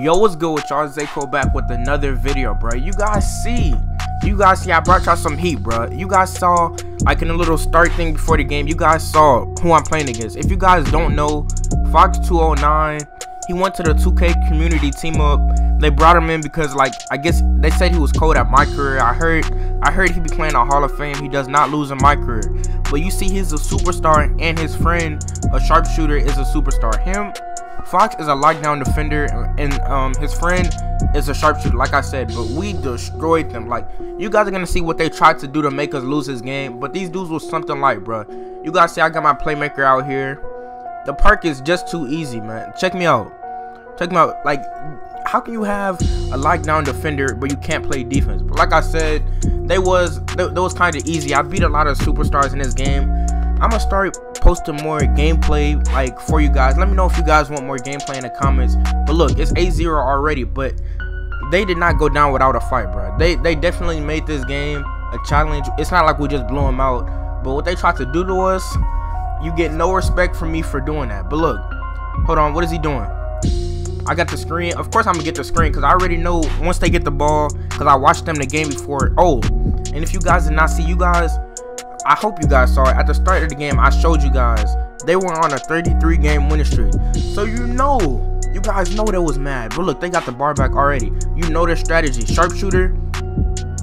Yo, what's good with y'all? ZayCold back with another video, bro. You guys see, you guys see, I brought y'all some heat, bro. You guys saw, like in a little start thing before the game, you guys saw who I'm playing against. If you guys don't know, Fox209, he went to the 2K community team up. They brought him in because, like, I guess they said he was cold at my career. I heard, I heard he be playing a Hall of Fame. He does not lose in my career. But you see, he's a superstar, and his friend, a sharpshooter, is a superstar. Him Fox is a lockdown defender, and um, his friend is a sharpshooter, like I said. But we destroyed them. Like you guys are gonna see what they tried to do to make us lose this game. But these dudes was something like, bro. You guys see, I got my playmaker out here. The park is just too easy, man. Check me out. Check me out. Like, how can you have a lockdown defender but you can't play defense? But like I said, they was they, they was kind of easy. I beat a lot of superstars in this game. I'm gonna start posting more gameplay like for you guys. Let me know if you guys want more gameplay in the comments. But look, it's A0 already, but they did not go down without a fight, bro. They they definitely made this game a challenge. It's not like we just blew them out, but what they tried to do to us, you get no respect from me for doing that. But look, hold on, what is he doing? I got the screen. Of course, I'm gonna get the screen because I already know once they get the ball because I watched them the game before. Oh, and if you guys did not see, you guys I hope you guys saw it. At the start of the game, I showed you guys they were on a 33 game winning streak. So you know, you guys know they was mad. But look, they got the bar back already. You know their strategy. Sharpshooter,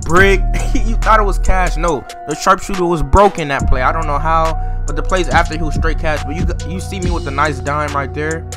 brick. you thought it was cash. No, the sharpshooter was broken that play. I don't know how, but the plays after he was straight cash. But you you see me with a nice dime right there.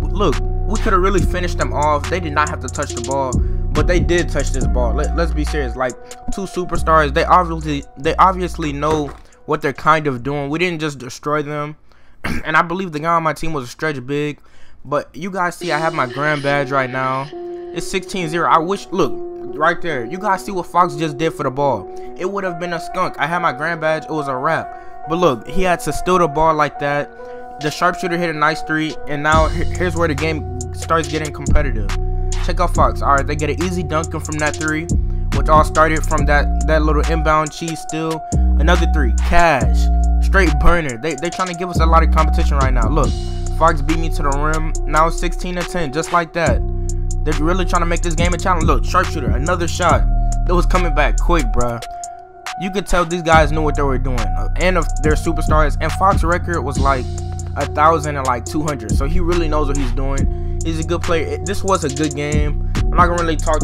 Look, we could have really finished them off. They did not have to touch the ball but they did touch this ball. Let, us be serious. Like two superstars, they obviously they obviously know what they're kind of doing. We didn't just destroy them, and I believe the guy on my team was a stretch big. But you guys see, I have my grand badge right now. It's 16-0. I wish. Look right there. You guys see what Fox just did for the ball. It would have been a skunk. I had my grand badge. It was a wrap. But look, he had to steal the ball like that. The sharpshooter hit a nice three, and now here's where the game starts getting competitive. Check out Fox. All right, they get an easy dunking from that three, which all started from that that little inbound cheese steal. Another three, cash, straight burner. They they trying to give us a lot of competition right now. Look, Fox beat me to the rim. Now 16 to 10, just like that. They're really trying to make this game a challenge. Look, sharpshooter, another shot. It was coming back quick, bruh. You could tell these guys knew what they were doing, uh, and if they're superstars. And Fox record was like a thousand and like 200, so he really knows what he's doing. He's a good player. This was a good game. I'm not gonna really talk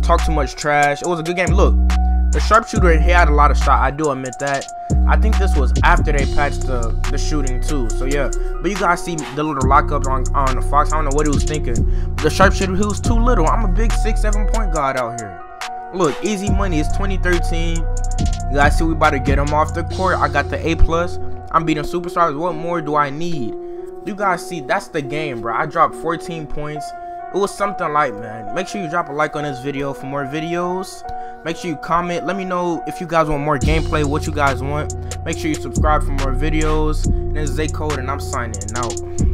talk too much trash. It was a good game. Look, the sharpshooter he had a lot of shot. I do admit that. I think this was after they patched the the shooting too. So yeah, but you guys see the little lockup on on the Fox. I don't know what he was thinking. The sharpshooter he was too little. I'm a big six seven point guard out here. Look, easy money. It's 2013. You guys see we about to get him off the court. I got the A plus. I'm beating superstars. What more do I need? You guys see that's the game bro. I dropped 14 points. It was something like man make sure you drop a like on this video for more videos. Make sure you comment. Let me know if you guys want more gameplay what you guys want. Make sure you subscribe for more videos. And it's ZayCold and i'm signing out